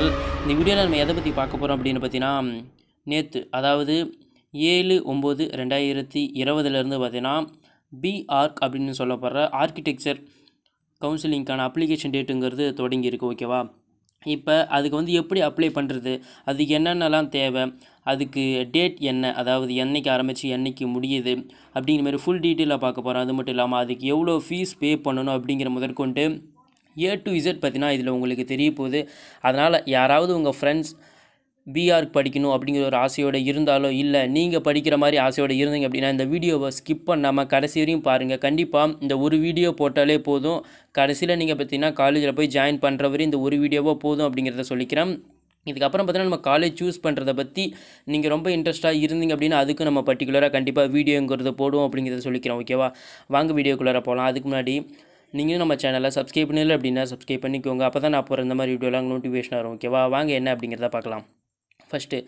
Channel இந்த வீடியோவில் நம்ம எதை பற்றி பார்க்க போகிறோம் அப்படின்னு பார்த்தீங்கன்னா நேற்று அதாவது ஏழு ஒம்பது ரெண்டாயிரத்தி இருபதுலேருந்து பார்த்தீங்கன்னா பிஆர்க் அப்படின்னு சொல்லப்படுற ஆர்கிடெக்சர் கவுன்சிலிங்க்கான அப்ளிகேஷன் டேட்டுங்கிறது தொடங்கியிருக்கு ஓகேவா இப்போ அதுக்கு வந்து எப்படி அப்ளை பண்ணுறது அதுக்கு என்னென்னலாம் தேவை? அதுக்கு டேட் என்ன? அதாவது என்னைக்கு ஆரம்பித்து என்றைக்கு முடியுது? அப்படிங்கிற மாதிரி ஃபுல் டீட்டெயிலாக பார்க்க போகிறோம் அது மட்டும் இல்லாமல் அதுக்கு எவ்வளோ ஃபீஸ் பே பண்ணணும் அப்படிங்கிற முதற்கொண்டு ஏ டு இசட் பார்த்தீங்கன்னா இதில் உங்களுக்கு தெரிய போகுது. அதனால் யாராவது உங்கள் ஃப்ரெண்ட்ஸ் பிஆர் படிக்கணும் அப்படிங்கிற ஒரு ஆசையோடு இருந்தாலும் இல்லை நீங்கள் படிக்கிற மாதிரி ஆசையோடு இருந்தீங்க அப்படின்னா இந்த வீடியோவை ஸ்கிப் பண்ணாமல் கடைசி வரையும் பாருங்கள் கண்டிப்பாக இந்த ஒரு வீடியோ போட்டாலே போதும். கடைசியில் நீங்கள் பார்த்தீங்கன்னா காலேஜில் போய் ஜாயின் பண்ணுற வரையும் இந்த ஒரு வீடியோவோ போதும் அப்படிங்கிறத சொல்லிக்கிறேன். இதுக்கப்புறம் பார்த்தீங்கன்னா நம்ம காலேஜ் சூஸ் பண்ணுறதை பற்றி நீங்கள் ரொம்ப இன்ட்ரெஸ்ட்டாக இருந்தீங்க அப்படின்னா அதுக்கு நம்ம பர்டிகுலராக கண்டிப்பாக வீடியோங்கிறத போடுவோம் அப்படிங்கிறத சொல்லிக்கிறோம் ஓகேவா வாங்க வீடியோக்குள்ளார போகலாம் அதுக்கு முன்னாடி நீங்களும் நம்ம சேனலை சப்ஸ்கிரைப் பண்ணல அப்படின்னா சப்ஸ்கிரைப் பண்ணிக்கோங்க. அப்போ தான் நான் போகிற இந்த மாதிரி வீடியோலாம் நோட்டிஃபிகேஷன் வரும். ஓகேவா வாங்க என்ன அப்படிங்கிறத பார்க்கலாம். ஃபஸ்ட்டு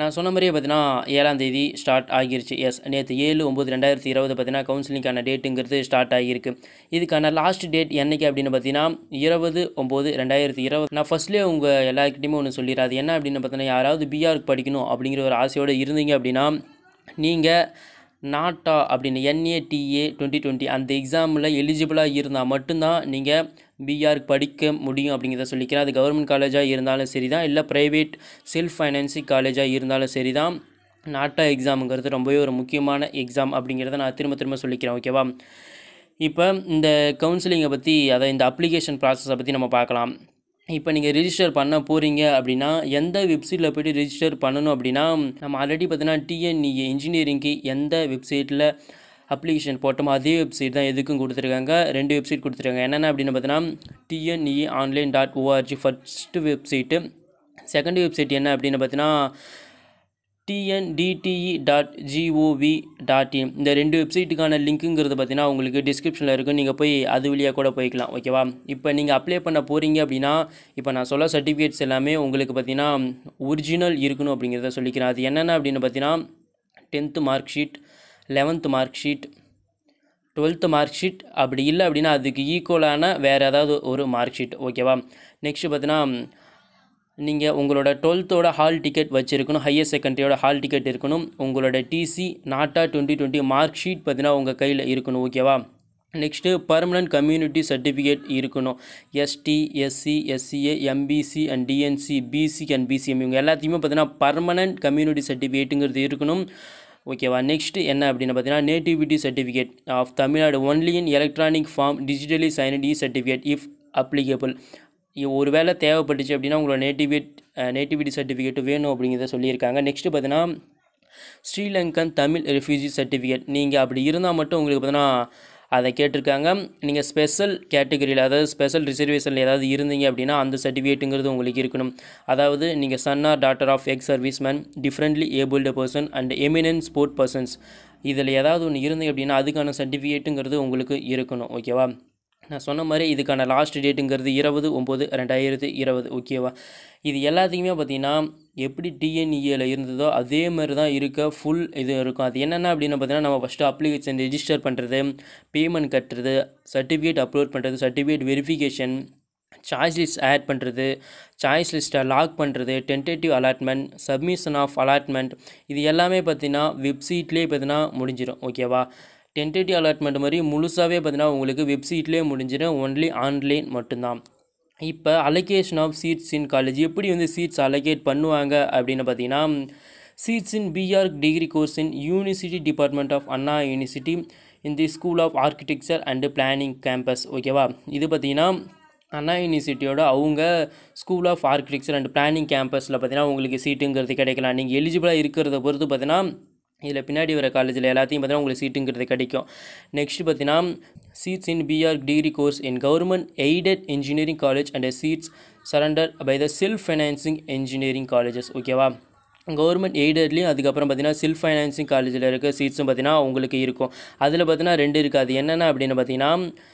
நான் சொன்ன மாதிரியே பார்த்தீங்கன்னா ஏழாம் தேதி ஸ்டார்ட் ஆகிருச்சு. எஸ் நேற்று ஏழு ஒம்பது ரெண்டாயிரத்தி இருபது பார்த்தீங்கன்னா கவுன்சிலிங்கான டேட்டுங்கிறது ஸ்டார்ட் ஆகியிருக்கு. இதுக்கான லாஸ்ட் டேட் என்னைக்கு அப்படின்னு பார்த்தீங்கன்னா இருபது ஒம்பது ரெண்டாயிரத்தி இருபது. நான் ஃபஸ்ட்லேயே உங்கள் எல்லாருக்கிட்டையுமே ஒன்று சொல்லிடுறேன். அது என்ன அப்படின்னு பார்த்தீங்கன்னா யாராவது பிஆருக்கு படிக்கணும் அப்படிங்கிற ஒரு ஆசையோடு இருந்தீங்க அப்படின்னா நீங்கள் நாட்டா அப்படின்னு என்ஏடிஏ டுவெண்ட்டி டுவெண்ட்டி அந்த எக்ஸாமில் எலிஜிபிளாக இருந்தால் மட்டும்தான் நீங்கள் பிஆர்க்கு படிக்க முடியும் அப்படிங்கிறத சொல்லிக்கிறேன். அது கவர்மெண்ட் காலேஜாக இருந்தாலும் சரி தான் இல்லை ப்ரைவேட் செல்ஃப் ஃபைனான்சிங் காலேஜாக இருந்தாலும் சரி தான் நாட்டா எக்ஸாமுங்கிறது ரொம்பவே ஒரு முக்கியமான எக்ஸாம் அப்படிங்கிறத நான் திரும்ப திரும்ப சொல்லிக்கிறேன் ஓகேவா இப்போ இந்த கவுன்சிலிங்கை பற்றி அதை இந்த அப்ளிகேஷன் ப்ராசஸை பற்றி நம்ம பார்க்கலாம். இப்போ நீங்கள் ரிஜிஸ்டர் பண்ண போகிறீங்க அப்படின்னா எந்த வெப்சைட்டில் போய்ட்டு ரிஜிஸ்டர் பண்ணணும் அப்படின்னா நம்ம ஆல்ரெடி பார்த்தீங்கன்னா டிஎன்இஏ இன்ஜினியரிங்க்கு எந்த வெப்சைட்டில் அப்ளிகேஷன் போட்டோமோ அதே வெப்சைட் தான் எதுக்கும் கொடுத்துருக்காங்க. ரெண்டு வெப்சைட் கொடுத்துருக்காங்க. என்னென்ன அப்படின்னு பார்த்தீங்கன்னா TNEA online dot ORG first website second website என்ன அப்படின்னு பார்த்தீங்கன்னா TNDTE dot GOV dot in இந்த ரெண்டு வெப்சைட்டுக்கான லிங்க்குங்கிறது பார்த்தீங்கன்னா உங்களுக்கு டிஸ்கிரிப்ஷனில் இருக்கும். நீங்கள் போய் அது வழியாக கூட போய்க்கலாம். ஓகேவா இப்போ நீங்கள் அப்ளை பண்ண போகிறீங்க அப்படின்னா இப்போ நான் சொல்ல சர்டிஃபிகேட்ஸ் எல்லாமே உங்களுக்கு பார்த்தீங்கன்னா ஒரிஜினல் இருக்கணும் அப்படிங்கிறத சொல்லிக்கிறேன். அது என்னென்ன அப்படின்னு பார்த்தீங்கன்னா tenth mark sheet eleventh mark sheet twelfth mark sheet அப்படி இல்லை அப்படின்னா அதுக்கு ஈக்குவலான வேறு ஏதாவது ஒரு மார்க் ஷீட் ஓகேவா நெக்ஸ்ட்டு பார்த்தீங்கன்னா நீங்கள் உங்களோட டுவெல்த்தோட ஹால் டிக்கெட் வச்சுருக்கணும் ஹையர் செகண்டரியோட ஹால் டிக்கெட் இருக்கணும். உங்களோட TC NATA twenty twenty mark sheet பார்த்தீங்கன்னா உங்கள் கையில் இருக்கணும் ஓகேவா நெக்ஸ்ட்டு பர்மனன்ட் கம்யூனிட்டி சர்டிஃபிகேட் இருக்கணும். ST SC SCA MBC and DNC BC and BCM இவங்க எல்லாத்தையுமே பார்த்தீங்கன்னா பர்மனன்ட் கம்யூனிட்டி சர்டிஃபிகேட்டுங்கிறது இருக்கணும். ஓகேவா நெக்ஸ்ட்டு என்ன அப்படின்னு பார்த்தீங்கன்னா nativity certificate of Tamil Nadu only in electronic form digitally signed e certificate if applicable ஒரு வேளை தேவைப்பட்டுச்சு அப்படின்னா உங்களோட நேட்டிவிட் நேட்டிவிட்டி சர்டிஃபிகேட் வேணும் அப்படிங்கிறத சொல்லியிருக்காங்க. நெக்ஸ்ட்டு பார்த்தீங்கன்னா ஸ்ரீலங்கன் தமிழ் ரெஃப்யூஜி சர்டிஃபிகேட் நீங்கள் அப்படி இருந்தால் மட்டும் உங்களுக்கு பார்த்தீங்கன்னா அதை கேட்டிருக்காங்க. நீங்கள் ஸ்பெஷல் கேட்டகரியில் அதாவது ஸ்பெஷல் ரிசர்வேஷனில் ஏதாவது இருந்தீங்க அப்படின்னா அந்த சர்டிஃபிகேட்டுங்கிறது உங்களுக்கு இருக்கணும். அதாவது நீங்கள் son or daughter of ex serviceman differently abled person and eminent sport persons இதில் ஏதாவது ஒன்று இருந்தீங்க அப்படின்னா அதுக்கான சர்டிஃபிகேட்டுங்கிறது உங்களுக்கு இருக்கணும். ஓகேவா நான் சொன்ன மாதிரி இதுக்கான லாஸ்ட் டேட்டுங்கிறது இருபது ஒம்பது ரெண்டாயிரத்து இருபது ஓகேவா இது எல்லாத்தையுமே பார்த்தீங்கன்னா எப்படி டிஎன்இஏல இருந்ததோ அதே மாதிரி தான் இருக்க ஃபுல் இது இருக்கும். அது என்னென்ன அப்படின்னு பார்த்தீங்கன்னா நம்ம ஃபஸ்ட்டு அப்ளிகேஷன் ரெஜிஸ்டர் பண்ணுறது பேமெண்ட் கட்டுறது சர்டிஃபிகேட் அப்லோட் பண்ணுறது certificate verification choice list add பண்ணுறது சாய்ஸ் லிஸ்ட்டை லாக் பண்ணுறது tentative allotment submission of allotment இது எல்லாமே பார்த்தீங்கன்னா வெப்சைட்லேயே பார்த்தீங்கன்னா முடிஞ்சிடும் ஓகேவா டென்டேட்டிவ் அலாட்மெண்ட் மாதிரி முழுசாகவே பார்த்தீங்கன்னா உங்களுக்கு வெப்சைட்லேயே முடிஞ்சிடும். ஒன்லி ஆன்லைன் மட்டும்தான். இப்போ allocation of seats in college எப்படி வந்து சீட்ஸ் அலோகேட் பண்ணுவாங்க அப்படின்னு பார்த்தீங்கன்னா seats in B Arch degree course in university department of Anna university in the school of architecture and planning campus ஓகேவா இது பார்த்தீங்கன்னா அண்ணா யூனிவர்சிட்டியோட அவங்க school of architecture and planning கேம்பஸில் பார்த்தீங்கன்னா உங்களுக்கு சீட்டுங்கிறது கிடைக்கலாம். நீங்கள் எலிஜிபிளாக இருக்கிறத பொறுத்து பார்த்தீங்கன்னா இதில் பின்னாடி வர காலேஜில் எல்லாத்தையும் பார்த்தீங்கன்னா உங்களுக்கு சீட்டுங்கிறது கிடைக்கும். நெக்ஸ்ட் பார்த்தீங்கன்னா seats in B Arch degree course in government aided engineering college and seats surrender by the self financing engineering colleges ஓகேவா கவர்மெண்ட் எய்டட்லேயும் அதுக்கப்புறம் பார்த்தீங்கன்னா செல்ஃப் ஃபைனான்சிங் காலேஜில் இருக்க சீட்ஸும் பார்த்தீங்கன்னா உங்களுக்கு இருக்கும். அதில் பார்த்தீங்கன்னா ரெண்டு இருக்குது அது என்னென்ன அப்படின்னு பார்த்தீங்கன்னா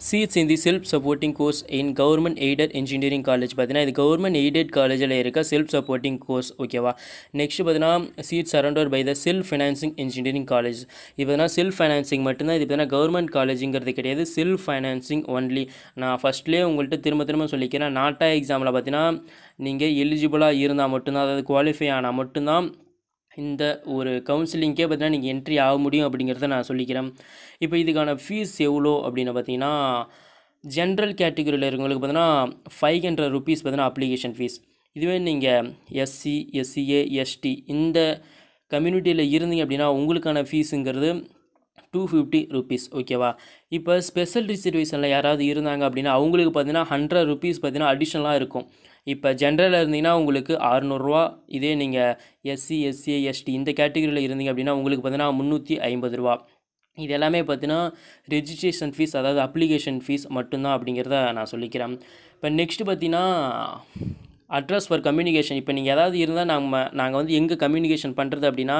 seats in the self supporting course in government aided engineering college. பார்த்தீங்கன்னா இது கவர்மெண்ட் எய்டட் காலேஜில் இருக்க செல்ஃப் சப்போர்ட்டிங் கோர்ஸ் ஓகேவா நெக்ஸ்ட் பார்த்தீங்கன்னா seat surrender by the self financing engineering college. இது பார்த்தீங்கன்னா செல்ஃப் ஃபைனான்சிங் மட்டும்தான் இது பார்த்தீங்கன்னா கவர்மெண்ட் காலேஜுங்கிறது கிடையாது. செல்ஃப் ஃபைனான்சிங் ஒன்லி நான் ஃபஸ்ட்லேயே உங்கள்கிட்ட திரும்ப திரும்ப சொல்லிக்கிறேன். நாட்டா எக்ஸாமில் பார்த்தீங்கன்னா நீங்கள் எலிஜிபிளாக இருந்தால் மட்டும்தான் அதாவது குவாலிஃபை ஆனால் மட்டும்தான் இந்த ஒரு கவுன்சிலிங்க்கே பார்த்தீங்கன்னா நீங்கள் என்ட்ரி ஆக முடியும் அப்படிங்கிறத நான் சொல்லிக்கிறேன். இப்போ இதுக்கான ஃபீஸ் எவ்வளோ அப்படின்னு பார்த்தீங்கன்னா ஜென்ரல் கேட்டகரியில் இருக்கவங்களுக்கு பார்த்தீங்கன்னா ஃபைவ் ஹண்ட்ரட் ருபீஸ் பார்த்தீங்கன்னா அப்ளிகேஷன் ஃபீஸ் இதுவே நீங்கள் எஸ்சி எஸ்சிஏ எஸ்டி இந்த கம்யூனிட்டியில் இருந்தீங்க அப்படின்னா உங்களுக்கான ஃபீஸுங்கிறது டூ ஃபிஃப்டி ருபீஸ் ஓகேவா இப்போ ஸ்பெஷல் ரிசர்வேஷனில் யாராவது இருந்தாங்க அப்படின்னா அவங்களுக்கு பார்த்தீங்கன்னா ஹண்ட்ரட் ருபீஸ் பார்த்தீங்கன்னா அடிஷ்னலாக இருக்கும். இப்போ ஜென்ரலில் இருந்தீங்கன்னா உங்களுக்கு அறநூறுரூவா இதே நீங்கள் எஸ்சி எஸ்சி எஸ்டி இந்த கேட்டகரியில் இருந்தீங்க அப்படின்னா உங்களுக்கு பார்த்தீங்கன்னா முந்நூற்றி ஐம்பது ரூபா. இது எல்லாமே பார்த்தீங்கன்னா ரெஜிஸ்ட்ரேஷன் ஃபீஸ் அதாவது அப்ளிகேஷன் ஃபீஸ் மட்டும்தான் அப்படிங்கிறத நான் சொல்லிக்கிறேன். இப்போ நெக்ஸ்ட்டு பார்த்தீங்கன்னா அட்ரஸ் ஃபார் கம்யூனிகேஷன் இப்போ நீங்கள் ஏதாவது இருந்தால் நம்ம நாங்கள் வந்து எங்கே கம்யூனிகேஷன் பண்ணுறது அப்படின்னா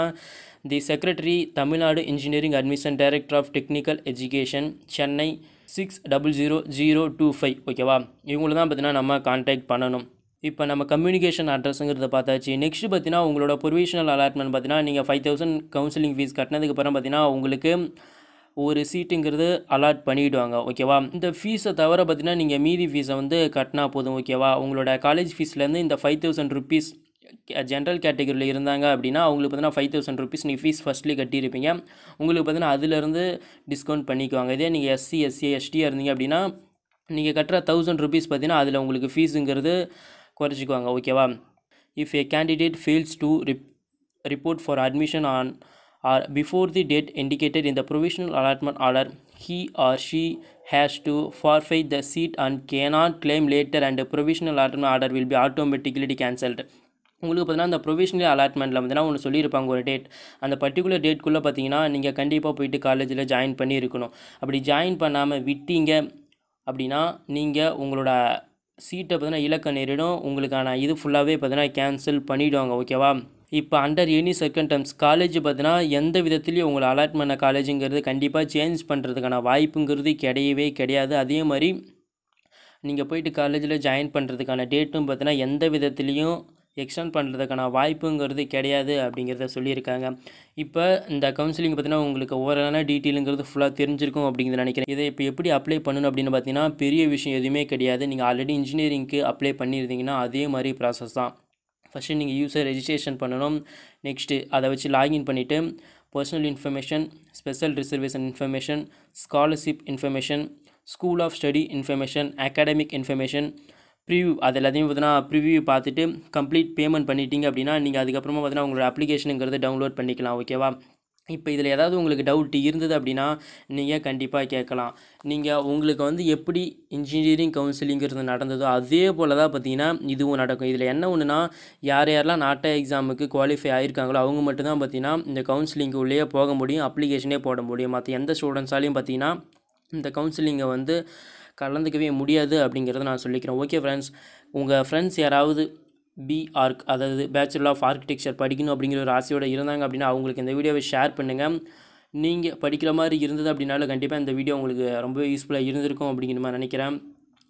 the secretary Tamil Nadu engineering admission director of technical education Chennai six double zero zero two five ஓகேவா இவங்கள தான் பார்த்தீங்கன்னா நம்ம காண்டாக்ட் பண்ணணும். இப்போ நம்ம கம்யூனிகேஷன் அட்ரஸுங்கிறத பார்த்தாச்சு. நெக்ஸ்ட் பார்த்தீங்கன்னா உங்களோட ப்ரொவிஷனல் அலாட்மெண்ட் பார்த்தீங்கன்னா நீங்கள் ஃபைவ் தௌசண்ட் கவுன்சிலிங் ஃபீஸ் கட்டினதுக்கப்புறம் பார்த்தீங்கன்னா உங்களுக்கு ஒரு சீட்டுங்கிறது அலாட் பண்ணிவிடுவாங்க ஓகேவா இந்த ஃபீஸை தவிர பார்த்தீங்கன்னா நீங்கள் மீதி ஃபீஸை வந்து கட்டினா போதும். ஓகேவா உங்களோட காலேஜ் ஃபீஸ்லேருந்து இந்த ஃபைவ் தௌசண்ட் ருபீஸ் ஜென்ரல் கேட்டகரியில் இருந்தாங்க அப்படின்னா அவங்களுக்கு பார்த்தீங்கன்னா ஃபைவ் தௌசண்ட் ருபீஸ் நீங்கள் ஃபீஸ் ஃபஸ்ட்லேயே கட்டியிருப்பீங்க. உங்களுக்கு பார்த்தீங்கன்னா அதிலேருந்து டிஸ்கவுண்ட் பண்ணிக்குவாங்க. இதே நீங்கள் எஸ்சி எஸ்சி எஸ்டியாக இருந்தீங்க அப்படின்னா நீங்கள் கட்டுற தௌசண்ட் ருபீஸ் பார்த்தீங்கன்னா அதில் உங்களுக்கு ஃபீஸுங்கிறது குறைச்சிக்குவாங்க. ஓகேவா if a candidate fails to re report for admission on or before the date indicated in the provisional allotment order he or she has to forfeit the seat and cannot claim later and provisional allotment order will be automatically automatically cancelled. உங்களுக்கு பார்த்தீங்கன்னா அந்த provisional அலாட்மெண்ட்டில் பார்த்தீங்கன்னா ஒன்று சொல்லியிருப்பாங்க ஒரு date அந்த particular டேட்குள்ளே பார்த்தீங்கன்னா நீங்கள் கண்டிப்பாக போயிட்டு காலேஜில் ஜாயின் பண்ணியிருக்கணும். அப்படி ஜாயின் பண்ணாமல் விட்டீங்க அப்படின்னா நீங்கள் உங்களோட சீட்டை பார்த்தீங்கன்னா இலக்க நேரிடும். உங்களுக்கான இது ஃபுல்லாகவே பார்த்தீங்கன்னா கேன்சல் பண்ணிவிடுவாங்க ஓகேவா இப்போ அண்டர் எனி சர்க்கன்டம்ஸ் காலேஜ் பார்த்தீங்கன்னா எந்த விதத்துலேயும் உங்களை அலாட் பண்ண காலேஜுங்கிறது கண்டிப்பாக சேஞ்ச் பண்ணுறதுக்கான வாய்ப்புங்கிறது கிடையவே கிடையாது. அதே மாதிரி நீங்கள் போயிட்டு காலேஜில் ஜாயின் பண்ணுறதுக்கான டேட்டும் பார்த்தீங்கன்னா எந்த விதத்துலேயும் எக்ஸ்டெண்ட் பண்ணுறதுக்கான வாய்ப்புங்கிறது கிடையாது அப்படிங்கிறத சொல்லியிருக்காங்க. இப்போ இந்த கவுன்சிலிங் பார்த்தீங்கன்னா உங்களுக்கு ஓவரான டீட்டெயிலுங்கிறது ஃபுல்லாக தெரிஞ்சிருக்கும் அப்படிங்கிறத நினைக்கிறேன். இதை இப்போ எப்படி அப்ளை பண்ணணும் அப்படின்னு பார்த்தீங்கன்னா பெரிய விஷயம் எதுவுமே கிடையாது. நீங்கள் ஆல்ரெடி இன்ஜினியரிங்க்கு அப்ளை பண்ணியிருந்தீங்கன்னா அதே மாதிரி ப்ராசஸ் தான். ஃபஸ்ட்டு நீங்கள் யூஸர் ரெஜிஸ்ட்ரேஷன் பண்ணணும். நெக்ஸ்ட்டு அதை வச்சு லாகின் பண்ணிவிட்டு personal information special reservation information scholarship information school of study information academic information preview அது எல்லாத்தையும் பார்த்தீங்கன்னா ப்ரிவ்யூ பார்த்துட்டு கம்ப்ளீட் பேமெண்ட் பண்ணிட்டீங்க அப்படின்னா நீங்கள் அதுக்கப்புறமா பார்த்தீங்கன்னா உங்களோட அப்ளிகேஷனுங்கிறது டவுன்லோட் பண்ணிக்கலாம் ஓகேவா இப்போ இதில் ஏதாவது உங்களுக்கு டவுட் இருந்தது அப்படின்னா நீங்கள் கண்டிப்பாக கேட்கலாம். நீங்கள் உங்களுக்கு வந்து எப்படி இன்ஜினியரிங் கவுன்சிலிங்கிறது நடந்ததோ அதே போல் தான் பார்த்தீங்கன்னா இதுவும் நடக்கும். இதில் என்ன ஒன்றுனா யார் யாரெல்லாம் நாட்டை எக்ஸாமுக்கு குவாலிஃபை ஆகிருக்காங்களோ அவங்க மட்டும்தான் பார்த்தீங்கன்னா இந்த கவுன்சிலிங்கு உள்ளே போக முடியும் அப்ளிகேஷனே போட முடியும். மற்ற எந்த ஸ்டூடெண்ட்ஸாலையும் பார்த்தீங்கன்னா இந்த கவுன்சிலிங்கை வந்து கலந்துக்கவே முடியாது அப்படிங்கிறத நான் சொல்லிக்கிறேன். ஓகே ஃப்ரெண்ட்ஸ் உங்கள் ஃப்ரெண்ட்ஸ் யாராவது பி ஆர்க் அதாவது பேச்சுலர் ஆஃப் ஆர்கிடெக்சர் படிக்கணும் அப்படிங்கிற ஒரு ஆசையோடு இருந்தாங்க அப்படின்னா அவங்களுக்கு இந்த வீடியோவை ஷேர் பண்ணுங்கள் நீங்கள் படிக்கிற மாதிரி இருந்தது அப்படின்னாலும் கண்டிப்பாக இந்த வீடியோ உங்களுக்கு ரொம்பவே யூஸ்ஃபுல்லாக இருந்திருக்கும் அப்படிங்கிற மாதிரி நினைக்கிறேன்.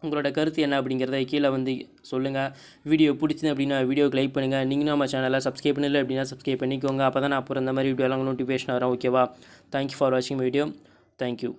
உங்களோட கருத்து என்ன அப்படிங்கிறத கீழே வந்து சொல்லுங்கள் வீடியோ பிடிச்சது அப்படின்னா வீடியோக்கு லைக் பண்ணுங்கள் நீங்களும் நம்ம சேனலை சப்ஸ்கிரைப் பண்ணல அப்படின்னா சப்ஸ்கிரைப் பண்ணிக்கோங்க. அப்போ தான் நான் அப்புறம் இந்த மாதிரி வீடியோலாம் நோட்டிஃபிகேஷன் வரும். ஓகேவா தேங்க்யூ ஃபார் வாட்சிங் வீடியோ தேங்க்யூ